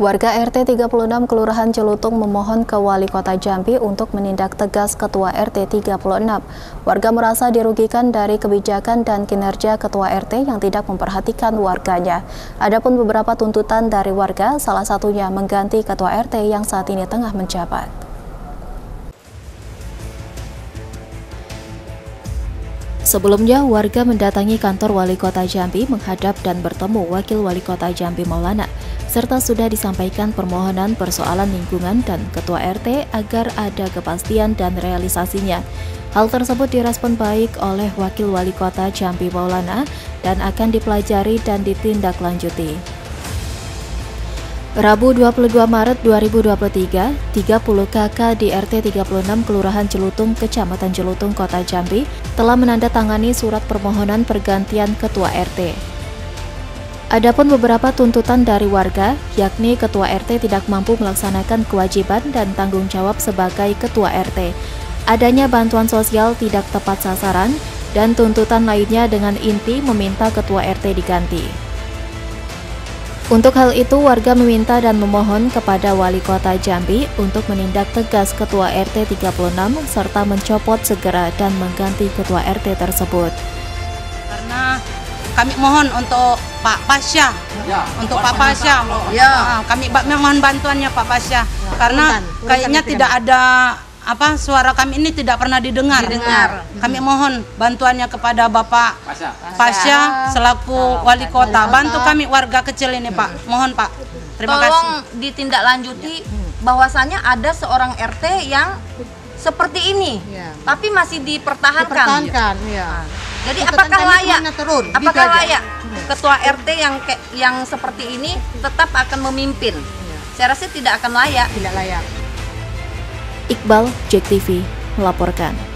Warga RT 36 Kelurahan Celutung memohon ke Wali Kota Jambi untuk menindak tegas Ketua RT 36. Warga merasa dirugikan dari kebijakan dan kinerja Ketua RT yang tidak memperhatikan warganya. Adapun beberapa tuntutan dari warga, salah satunya mengganti Ketua RT yang saat ini tengah menjabat. Sebelumnya, warga mendatangi kantor Wali Kota Jambi menghadap dan bertemu Wakil Wali Kota Jambi Maulana serta sudah disampaikan permohonan persoalan lingkungan dan Ketua RT agar ada kepastian dan realisasinya. Hal tersebut direspon baik oleh Wakil Wali Kota Jambi Maulana dan akan dipelajari dan ditindaklanjuti. Rabu 22 Maret 2023, 30 KK di RT 36 Kelurahan Celutung, Kecamatan Celutung, Kota Jambi telah menandatangani surat permohonan pergantian Ketua RT. Adapun beberapa tuntutan dari warga, yakni Ketua RT tidak mampu melaksanakan kewajiban dan tanggung jawab sebagai Ketua RT, adanya bantuan sosial tidak tepat sasaran, dan tuntutan lainnya dengan inti meminta Ketua RT diganti. Untuk hal itu, warga meminta dan memohon kepada Wali Kota Jambi untuk menindak tegas Ketua RT 36 serta mencopot segera dan mengganti Ketua RT tersebut. Karena kami mohon untuk Pak Pasya, ya, untuk Pak Pasya, ya. kami mohon bantuannya Pak Pasya, ya, karena kayaknya tidak ada apa suara kami ini tidak pernah didengar. didengar. Kami mohon bantuannya kepada Bapak Pasya, Pasya selaku wali kota, bantu kami warga kecil ini Pak, mohon Pak. Terima Tolong kasih. ditindaklanjuti bahwasanya ada seorang RT yang seperti ini, ya. tapi masih dipertahankan. Dipertahankan, ya. Jadi apakah layak? Turun, apakah layak ketua RT yang yang seperti ini tetap akan memimpin? Ya. Saya rasa tidak akan layak. Tidak layak. Iqbal, Jack TV melaporkan.